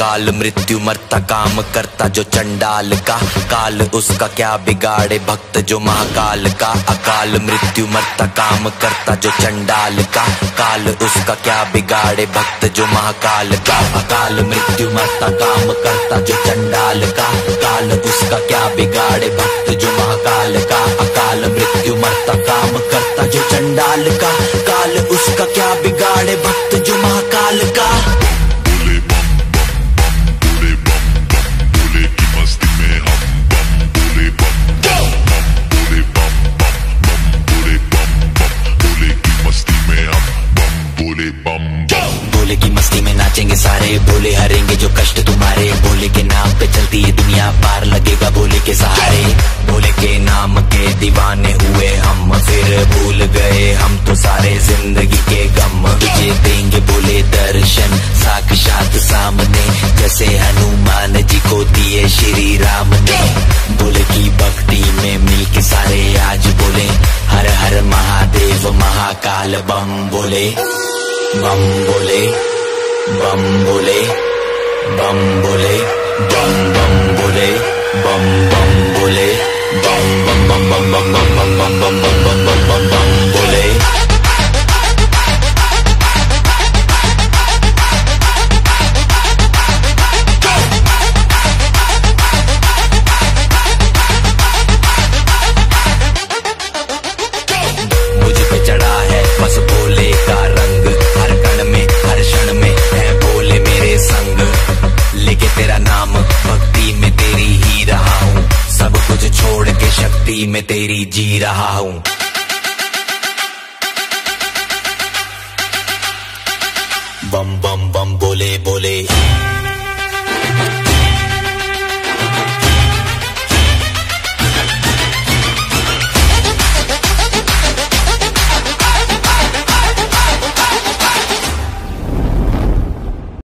अकाल मृत्यु मरता काम करता जो चंडाल का। काल उसका क्या बिगाड़े भक्त जो महाकाल का। अकाल मृत्यु मरता काम करता जो चंडाल का। काल उसका क्या बिगाड़े भक्त जो महाकाल का। अकाल मृत्यु मरता काम करता जो चंडाल का। काल उसका क्या बिगाड़े भक्त जो महाकाल का। अकाल मृत्यु मरता काम करता जो चंडाल का। बोले की मस्ती में नाचेंगे सारे, बोले हरेंगे जो कष्ट तुम्हारे, बोले के नाम पे चलती है दुनिया पार लगेगा, बोले के सहारे, बोले के नाम के दीवाने हुए हम, फिर भूल गए हम तो सारे ज़िंदगी के गम, तुझे देंगे बोले दर्शन, साक्षात सामने, जैसे हनुमान जी को दिए श्री राम ने। बोले की भक्ति में मिल के सारे आज बोले, हर हर महादेव महाकाल बम बोले। bambole bambole bambole bambole शक्ति में तेरी जी रहा हूँ। बम बम बम बोले बोले।